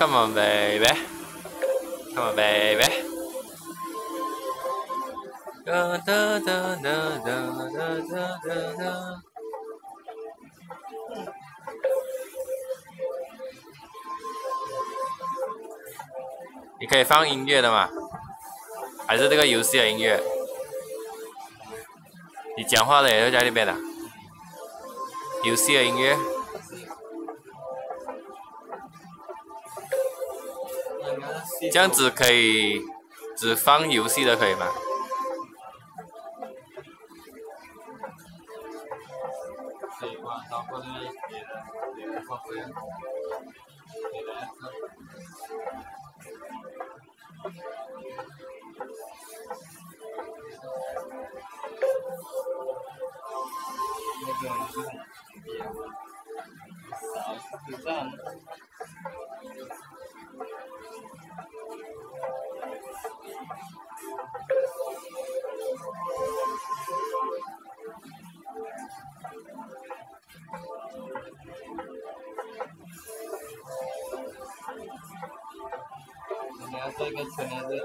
Come on, baby. Come on, baby. 哒哒哒哒哒哒哒哒哒。你可以放音乐的嘛？还是这个游戏的音乐？你讲话的也要在那边的？游戏的音乐？这样子可以只放游戏的可以吗？estoy canciones de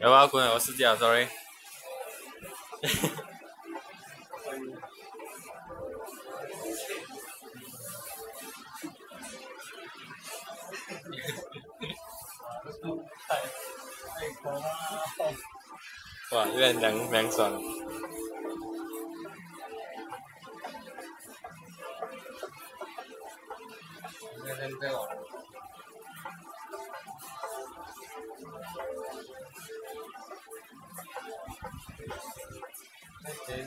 要不我过来我试一下，sorry。哈哈，哈哈哈哈。对了，那谁？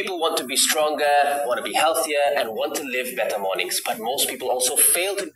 people want to be stronger, want to be healthier, and want to live better mornings, but most people also fail to